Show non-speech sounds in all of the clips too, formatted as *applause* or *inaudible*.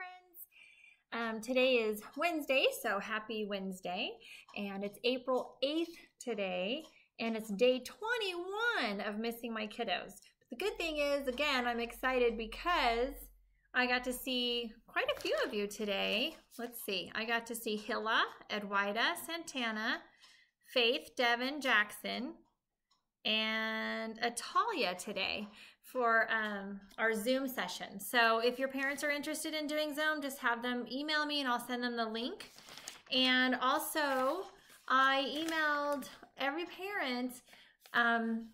friends. Um, today is Wednesday, so happy Wednesday. And it's April 8th today, and it's day 21 of missing my kiddos. But the good thing is, again, I'm excited because I got to see quite a few of you today. Let's see. I got to see Hilla, Edwida, Santana, Faith, Devin, Jackson, and Atalia today for um, our Zoom session. So if your parents are interested in doing Zoom, just have them email me and I'll send them the link. And also, I emailed every parent. Um,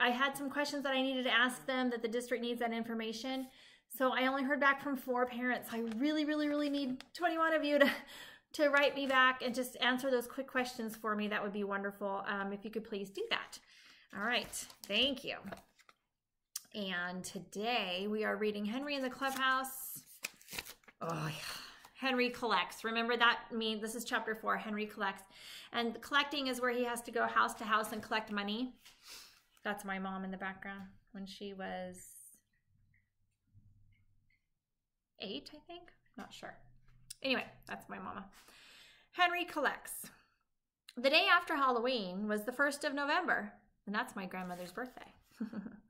I had some questions that I needed to ask them that the district needs that information. So I only heard back from four parents. I really, really, really need 21 of you to to write me back and just answer those quick questions for me. That would be wonderful. Um, if you could please do that. All right. Thank you. And today we are reading Henry in the Clubhouse. Oh, yeah. Henry collects. Remember that mean this is chapter four. Henry collects. And collecting is where he has to go house to house and collect money. That's my mom in the background when she was eight, I think. Not sure. Anyway, that's my mama. Henry collects. The day after Halloween was the 1st of November, and that's my grandmother's birthday. *laughs*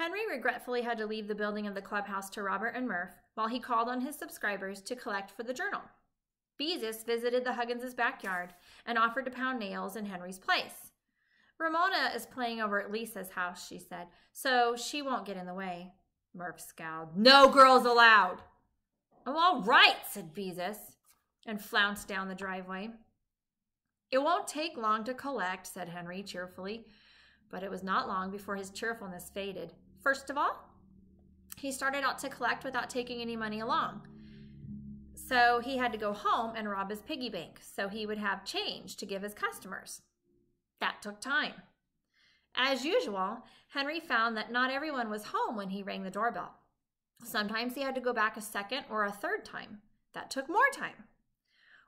Henry regretfully had to leave the building of the clubhouse to Robert and Murph while he called on his subscribers to collect for the journal. Beezus visited the Huggins' backyard and offered to pound nails in Henry's place. Ramona is playing over at Lisa's house, she said, so she won't get in the way. Murph scowled. No girls allowed. Oh, all right, said Beezus, and flounced down the driveway. It won't take long to collect, said Henry cheerfully. But it was not long before his cheerfulness faded. First of all, he started out to collect without taking any money along. So he had to go home and rob his piggy bank so he would have change to give his customers. That took time. As usual, Henry found that not everyone was home when he rang the doorbell. Sometimes he had to go back a second or a third time. That took more time.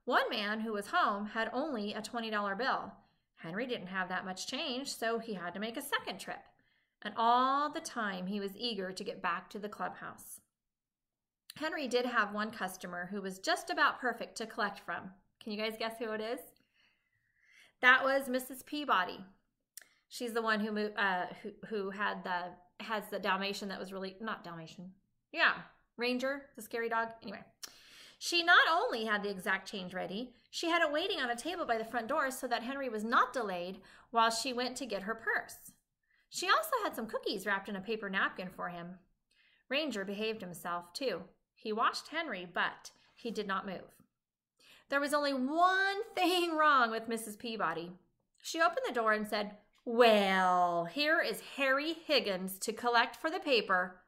One man who was home had only a $20 bill, Henry didn't have that much change, so he had to make a second trip. And all the time he was eager to get back to the clubhouse. Henry did have one customer who was just about perfect to collect from. Can you guys guess who it is? That was Mrs. Peabody. She's the one who moved, uh, who, who had the has the Dalmatian that was really not Dalmatian. Yeah, Ranger, the scary dog. Anyway, she not only had the exact change ready, she had it waiting on a table by the front door so that Henry was not delayed while she went to get her purse. She also had some cookies wrapped in a paper napkin for him. Ranger behaved himself, too. He watched Henry, but he did not move. There was only one thing *laughs* wrong with Mrs. Peabody. She opened the door and said, Well, here is Harry Higgins to collect for the paper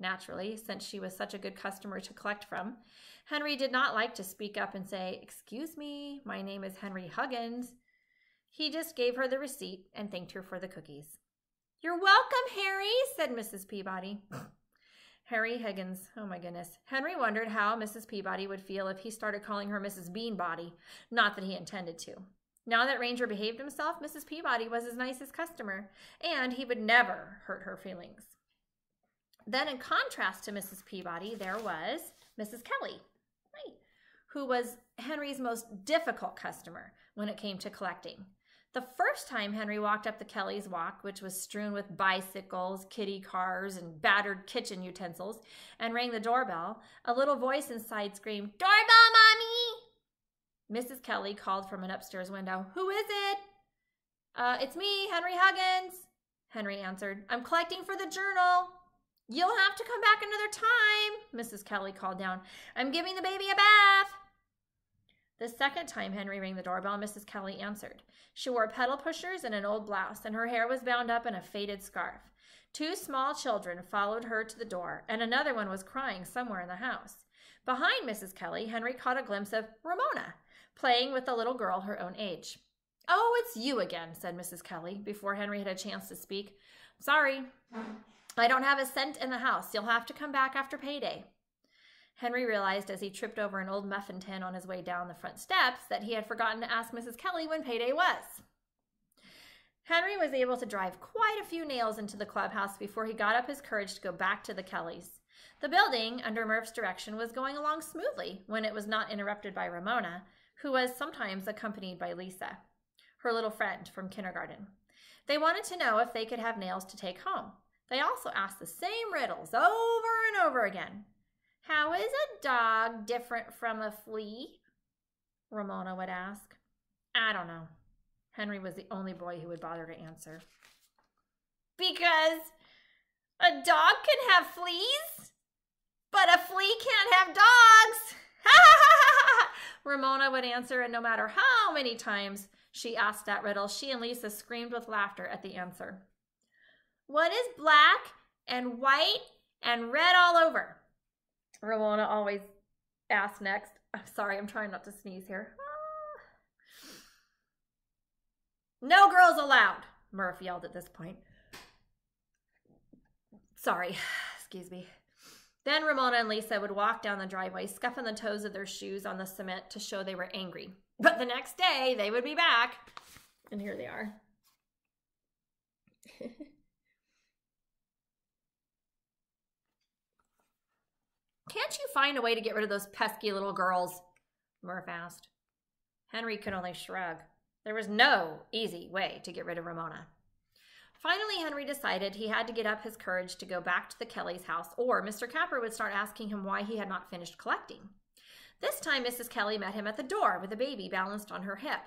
naturally, since she was such a good customer to collect from. Henry did not like to speak up and say, Excuse me, my name is Henry Huggins. He just gave her the receipt and thanked her for the cookies. You're welcome, Harry, said Mrs. Peabody. Harry Higgins. Oh my goodness. Henry wondered how Mrs. Peabody would feel if he started calling her Mrs. Beanbody. Not that he intended to. Now that Ranger behaved himself, Mrs. Peabody was his nicest customer, and he would never hurt her feelings. Then, in contrast to Mrs. Peabody, there was Mrs. Kelly, who was Henry's most difficult customer when it came to collecting. The first time Henry walked up the Kelly's walk, which was strewn with bicycles, kiddie cars, and battered kitchen utensils, and rang the doorbell, a little voice inside screamed, Doorbell, Mommy! Mrs. Kelly called from an upstairs window, Who is it? Uh, it's me, Henry Huggins. Henry answered, I'm collecting for the journal. You'll have to come back another time, Mrs. Kelly called down. I'm giving the baby a bath. The second time Henry rang the doorbell, Mrs. Kelly answered. She wore pedal pushers and an old blouse, and her hair was bound up in a faded scarf. Two small children followed her to the door, and another one was crying somewhere in the house. Behind Mrs. Kelly, Henry caught a glimpse of Ramona, playing with a little girl her own age. Oh, it's you again, said Mrs. Kelly, before Henry had a chance to speak. Sorry. I don't have a cent in the house. You'll have to come back after payday. Henry realized as he tripped over an old muffin tin on his way down the front steps that he had forgotten to ask Mrs. Kelly when payday was. Henry was able to drive quite a few nails into the clubhouse before he got up his courage to go back to the Kellys. The building, under Murph's direction, was going along smoothly when it was not interrupted by Ramona, who was sometimes accompanied by Lisa, her little friend from kindergarten. They wanted to know if they could have nails to take home. They also asked the same riddles over and over again. How is a dog different from a flea? Ramona would ask. I don't know. Henry was the only boy who would bother to answer. Because a dog can have fleas, but a flea can't have dogs. *laughs* Ramona would answer, and no matter how many times she asked that riddle, she and Lisa screamed with laughter at the answer. What is black and white and red all over? Ramona always asked next. I'm sorry, I'm trying not to sneeze here. Ah. No girls allowed, Murph yelled at this point. Sorry, excuse me. Then Ramona and Lisa would walk down the driveway, scuffing the toes of their shoes on the cement to show they were angry. But the next day, they would be back. And here they are. *laughs* Can't you find a way to get rid of those pesky little girls? Murph asked. Henry could only shrug. There was no easy way to get rid of Ramona. Finally, Henry decided he had to get up his courage to go back to the Kelly's house, or Mr. Capper would start asking him why he had not finished collecting. This time, Mrs. Kelly met him at the door with a baby balanced on her hip.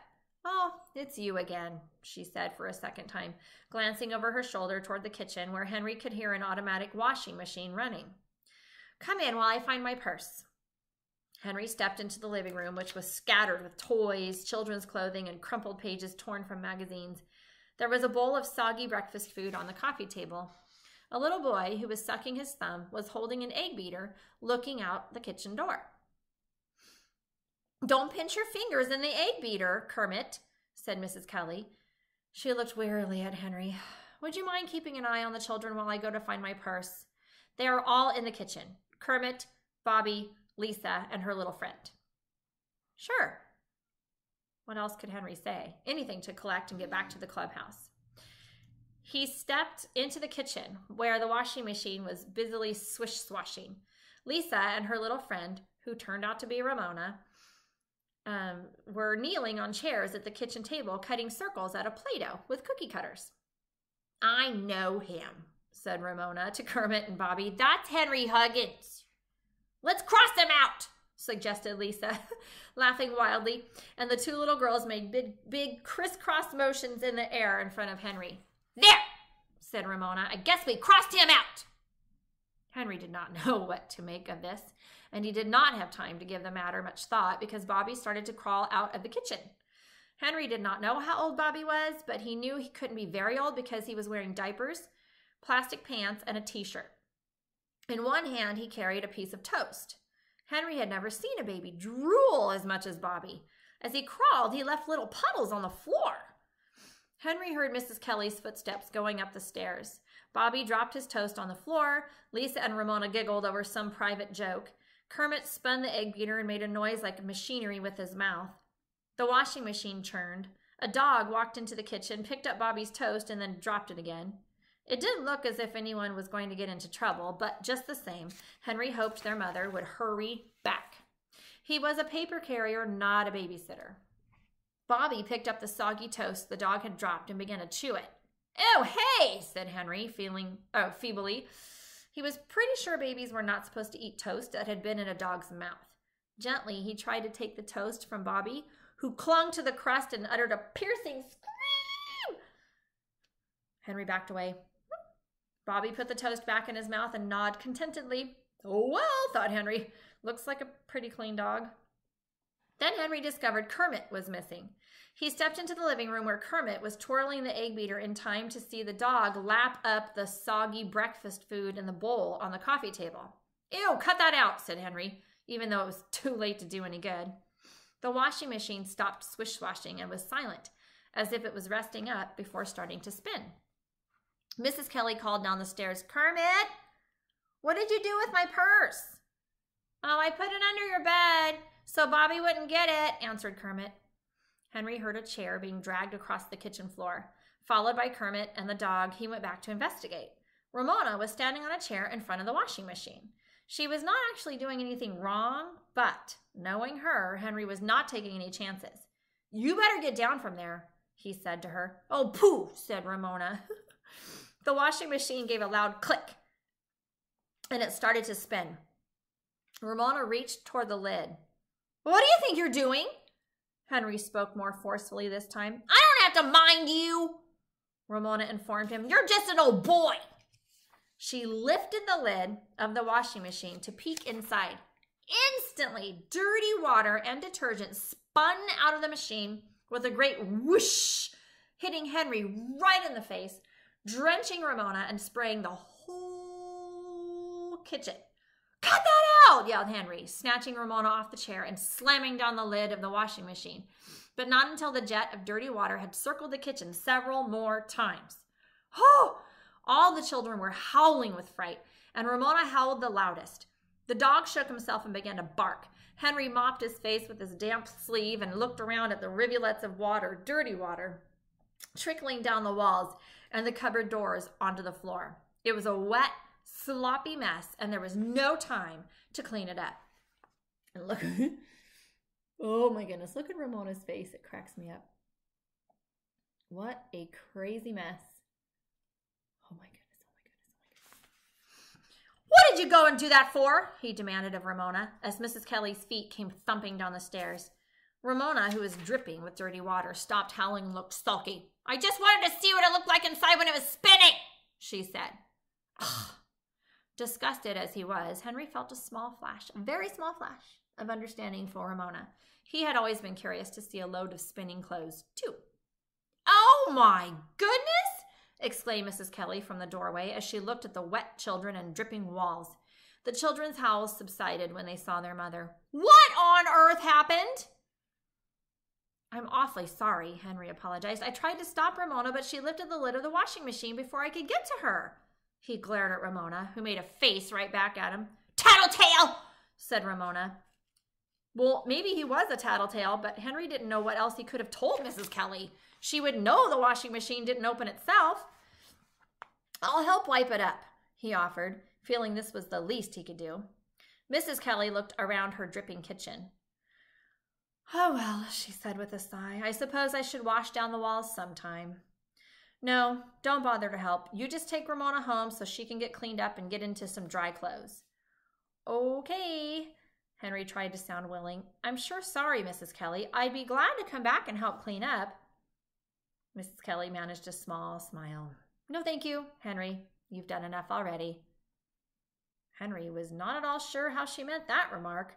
Oh, it's you again, she said for a second time, glancing over her shoulder toward the kitchen where Henry could hear an automatic washing machine running. Come in while I find my purse. Henry stepped into the living room, which was scattered with toys, children's clothing, and crumpled pages torn from magazines. There was a bowl of soggy breakfast food on the coffee table. A little boy who was sucking his thumb was holding an egg beater, looking out the kitchen door. Don't pinch your fingers in the egg beater, Kermit, said Mrs. Kelly. She looked wearily at Henry. Would you mind keeping an eye on the children while I go to find my purse? They are all in the kitchen. Kermit, Bobby, Lisa, and her little friend. Sure. What else could Henry say? Anything to collect and get back to the clubhouse. He stepped into the kitchen where the washing machine was busily swish swashing. Lisa and her little friend, who turned out to be Ramona, um, were kneeling on chairs at the kitchen table cutting circles out of Play Doh with cookie cutters. I know him, said Ramona to *laughs* Kermit and Bobby. That's Henry Huggins. Let's cross him out, suggested Lisa, *laughs* laughing wildly, and the two little girls made big, big crisscross motions in the air in front of Henry. There, said Ramona. I guess we crossed him out. Henry did not *laughs* know what to make of this, and he did not have time to give the matter much thought because Bobby started to crawl out of the kitchen. Henry did not know how old Bobby was, but he knew he couldn't be very old because he was wearing diapers, plastic pants, and a t shirt. In one hand, he carried a piece of toast. Henry had never seen a baby drool as much as Bobby. As he crawled, he left little puddles on the floor. Henry heard Mrs. Kelly's footsteps going up the stairs. Bobby dropped his toast on the floor. Lisa and Ramona giggled over some private joke. Kermit spun the egg beater and made a noise like machinery with his mouth. The washing machine churned. A dog walked into the kitchen, picked up Bobby's toast, and then dropped it again. It didn't look as if anyone was going to get into trouble, but just the same, Henry hoped their mother would hurry back. He was a paper carrier, not a babysitter. Bobby picked up the soggy toast the dog had dropped and began to chew it. Oh, hey, said Henry, feeling oh feebly. He was pretty sure babies were not supposed to eat toast that had been in a dog's mouth. Gently, he tried to take the toast from Bobby, who clung to the crust and uttered a piercing scream. Henry backed away. Bobby put the toast back in his mouth and gnawed contentedly. Oh, well, thought Henry. Looks like a pretty clean dog. Then Henry discovered Kermit was missing. He stepped into the living room where Kermit was twirling the egg beater in time to see the dog lap up the soggy breakfast food in the bowl on the coffee table. Ew, cut that out, said Henry, even though it was too late to do any good. The washing machine stopped swish swashing and was silent, as if it was resting up before starting to spin. Mrs. Kelly called down the stairs, Kermit, what did you do with my purse? Oh, I put it under your bed so Bobby wouldn't get it, answered Kermit. Henry heard a chair being dragged across the kitchen floor. Followed by Kermit and the dog, he went back to investigate. Ramona was standing on a chair in front of the washing machine. She was not actually doing anything wrong, but knowing her, Henry was not taking any chances. You better get down from there, he said to her. Oh, pooh, said Ramona. *laughs* the washing machine gave a loud click and it started to spin. Ramona reached toward the lid. What do you think you're doing? Henry spoke more forcefully this time. I don't have to mind you, Ramona informed him. You're just an old boy. She lifted the lid of the washing machine to peek inside. Instantly, dirty water and detergent spun out of the machine with a great whoosh, hitting Henry right in the face, drenching Ramona and spraying the whole kitchen. Cut that out, yelled Henry, snatching Ramona off the chair and slamming down the lid of the washing machine. But not until the jet of dirty water had circled the kitchen several more times. Oh! All the children were howling with fright, and Ramona howled the loudest. The dog shook himself and began to bark. Henry mopped his face with his damp sleeve and looked around at the rivulets of water, dirty water, trickling down the walls and the cupboard doors onto the floor. It was a wet, sloppy mess, and there was no time to clean it up. And look, *laughs* oh my goodness, look at Ramona's face. It cracks me up. What a crazy mess. Oh my goodness, oh my goodness, oh my goodness. What did you go and do that for? He demanded of Ramona as Mrs. Kelly's feet came thumping down the stairs. Ramona, who was dripping with dirty water, stopped howling and looked sulky. I just wanted to see what it looked like inside when it was spinning, she said. Ugh. Disgusted as he was, Henry felt a small flash, a very small flash, of understanding for Ramona. He had always been curious to see a load of spinning clothes, too. Oh my goodness! exclaimed Mrs. Kelly from the doorway as she looked at the wet children and dripping walls. The children's howls subsided when they saw their mother. What on earth happened? I'm awfully sorry, Henry apologized. I tried to stop Ramona, but she lifted the lid of the washing machine before I could get to her. He glared at Ramona, who made a face right back at him. Tattletale, said Ramona. Well, maybe he was a tattletale, but Henry didn't know what else he could have told Mrs. Kelly. She would know the washing machine didn't open itself. I'll help wipe it up, he offered, feeling this was the least he could do. Mrs. Kelly looked around her dripping kitchen. Oh, well, she said with a sigh. I suppose I should wash down the walls sometime. No, don't bother to help. You just take Ramona home so she can get cleaned up and get into some dry clothes. Okay. Henry tried to sound willing. I'm sure sorry, Mrs. Kelly. I'd be glad to come back and help clean up. Mrs. Kelly managed a small smile. No, thank you, Henry. You've done enough already. Henry was not at all sure how she meant that remark.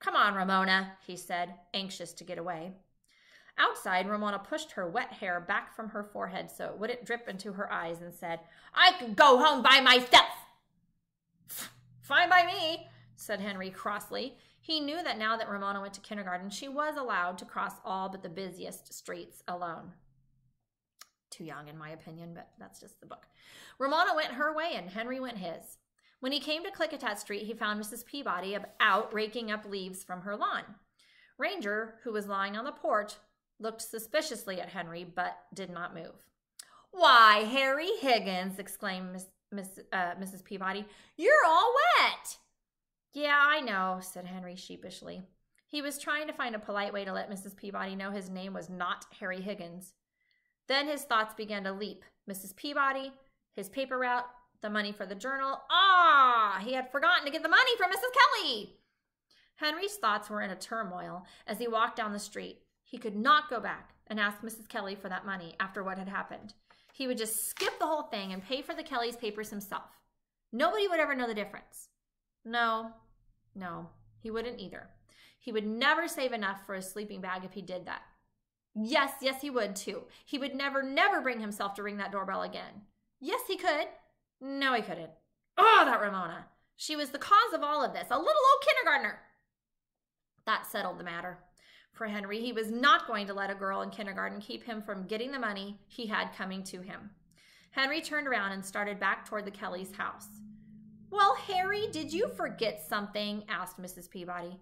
Come on, Ramona, he said, anxious to get away. Outside, Ramona pushed her wet hair back from her forehead so it wouldn't drip into her eyes and said, I can go home by myself. Fine by me, said Henry crossly. He knew that now that Ramona went to kindergarten, she was allowed to cross all but the busiest streets alone. Too young, in my opinion, but that's just the book. Ramona went her way and Henry went his. When he came to Klickitat Street, he found Mrs. Peabody out raking up leaves from her lawn. Ranger, who was lying on the porch, looked suspiciously at Henry, but did not move. Why, Harry Higgins, exclaimed Miss, Miss, uh, Mrs. Peabody, you're all wet. Yeah, I know, said Henry sheepishly. He was trying to find a polite way to let Mrs. Peabody know his name was not Harry Higgins. Then his thoughts began to leap. Mrs. Peabody, his paper route, the money for the journal. Ah, he had forgotten to get the money from Mrs. Kelly. Henry's thoughts were in a turmoil as he walked down the street. He could not go back and ask Mrs. Kelly for that money after what had happened. He would just skip the whole thing and pay for the Kelly's papers himself. Nobody would ever know the difference. No, no, he wouldn't either. He would never save enough for a sleeping bag if he did that. Yes, yes, he would too. He would never, never bring himself to ring that doorbell again. Yes, he could. No, he couldn't. Oh, that Ramona. She was the cause of all of this, a little old kindergartner. That settled the matter for Henry. He was not going to let a girl in kindergarten keep him from getting the money he had coming to him. Henry turned around and started back toward the Kellys' house. Well, Harry, did you forget something? asked Mrs. Peabody.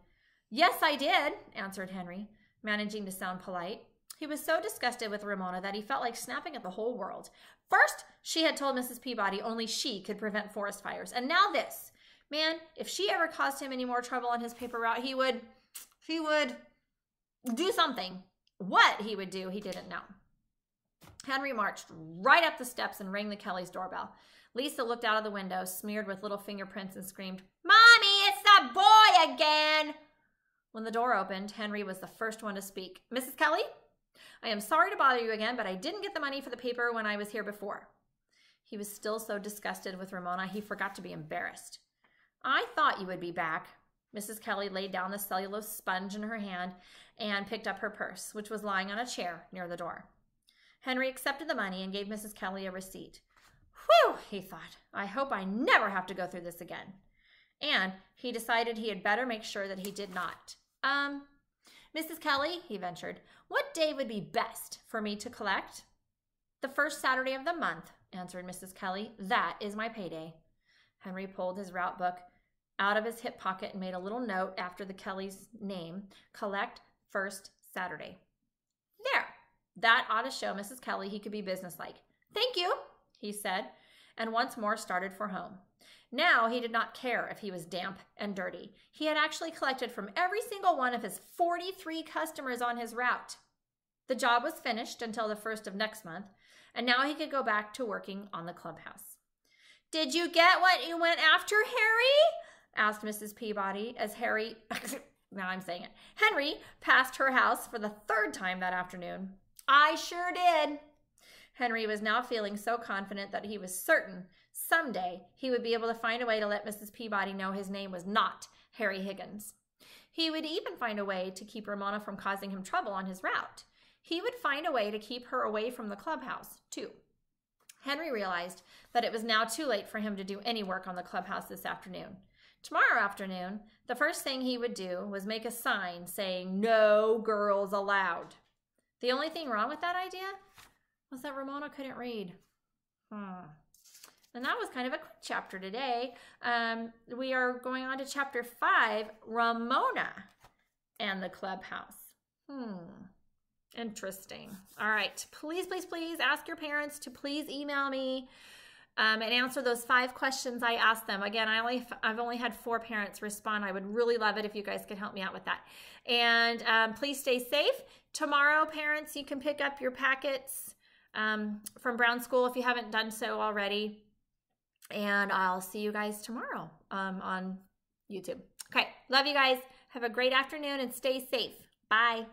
Yes, I did, answered Henry, managing to sound polite. He was so disgusted with Ramona that he felt like snapping at the whole world. First, she had told Mrs. Peabody only she could prevent forest fires. And now this. Man, if she ever caused him any more trouble on his paper route, he would he would do something. What he would do, he didn't know. Henry marched right up the steps and rang the Kellys' doorbell. Lisa looked out of the window, smeared with little fingerprints, and screamed, Mommy, it's that boy again! When the door opened, Henry was the first one to speak. Mrs. Kelly, I am sorry to bother you again, but I didn't get the money for the paper when I was here before. He was still so disgusted with Ramona, he forgot to be embarrassed. I thought you would be back. Mrs. Kelly laid down the cellulose sponge in her hand and picked up her purse, which was lying on a chair near the door. Henry accepted the money and gave Mrs. Kelly a receipt. Whew, he thought. I hope I never have to go through this again. And he decided he had better make sure that he did not. Um, Mrs. Kelly, he ventured, what day would be best for me to collect? The first Saturday of the month, answered Mrs. Kelly. That is my payday. Henry pulled his route book out of his hip pocket and made a little note after the Kelly's name collect first Saturday. There, that ought to show Mrs. Kelly he could be businesslike. Thank you, he said, and once more started for home. Now he did not care if he was damp and dirty. He had actually collected from every single one of his 43 customers on his route. The job was finished until the first of next month, and now he could go back to working on the clubhouse. Did you get what you went after, Harry? asked Mrs. Peabody as Harry, *laughs* now I'm saying it, Henry passed her house for the third time that afternoon. I sure did. Henry was now feeling so confident that he was certain someday he would be able to find a way to let Mrs. Peabody know his name was not Harry Higgins. He would even find a way to keep Ramona from causing him trouble on his route. He would find a way to keep her away from the clubhouse, too. Henry realized that it was now too late for him to do any work on the clubhouse this afternoon. Tomorrow afternoon, the first thing he would do was make a sign saying, No girls allowed. The only thing wrong with that idea was that Ramona couldn't read. Hmm. And that was kind of a quick chapter today. Um, we are going on to chapter five Ramona and the clubhouse. Hmm. Interesting. All right. Please, please, please ask your parents to please email me um, and answer those five questions I asked them. Again, I only I've only had four parents respond. I would really love it if you guys could help me out with that. And um, please stay safe. Tomorrow, parents, you can pick up your packets um, from Brown School if you haven't done so already. And I'll see you guys tomorrow um, on YouTube. Okay, love you guys. Have a great afternoon and stay safe. Bye.